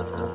Uh-huh.